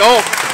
Yo.